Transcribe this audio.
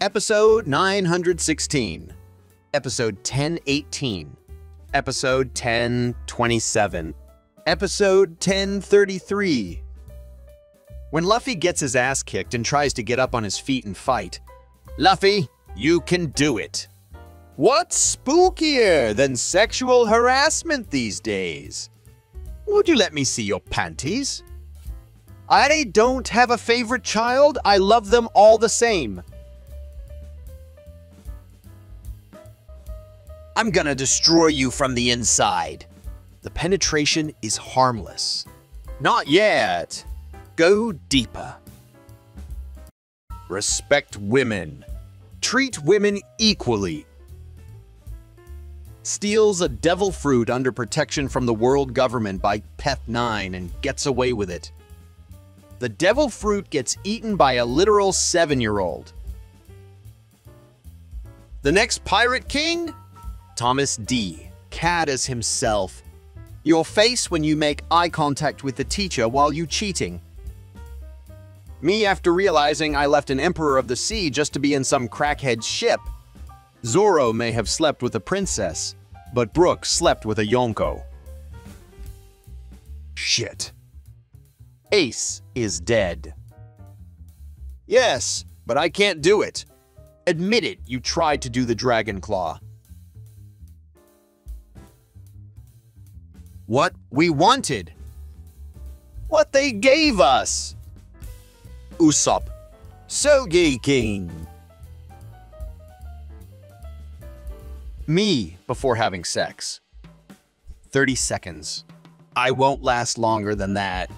Episode 916. Episode 1018. Episode 1027. Episode 1033. When Luffy gets his ass kicked and tries to get up on his feet and fight, Luffy, you can do it. What's spookier than sexual harassment these days? Would you let me see your panties? I don't have a favorite child. I love them all the same. I'm gonna destroy you from the inside. The penetration is harmless. Not yet. Go deeper. Respect women. Treat women equally. Steals a devil fruit under protection from the world government by Peth 9 and gets away with it. The devil fruit gets eaten by a literal seven-year-old. The next Pirate King? Thomas D. Cad as himself. Your face when you make eye contact with the teacher while you cheating. Me after realizing I left an Emperor of the Sea just to be in some crackhead ship. Zoro may have slept with a princess, but Brook slept with a Yonko. Shit. Ace is dead. Yes, but I can't do it. Admit it, you tried to do the Dragon Claw. What we wanted. What they gave us. Usopp. Sogeking. Me before having sex. 30 seconds. I won't last longer than that.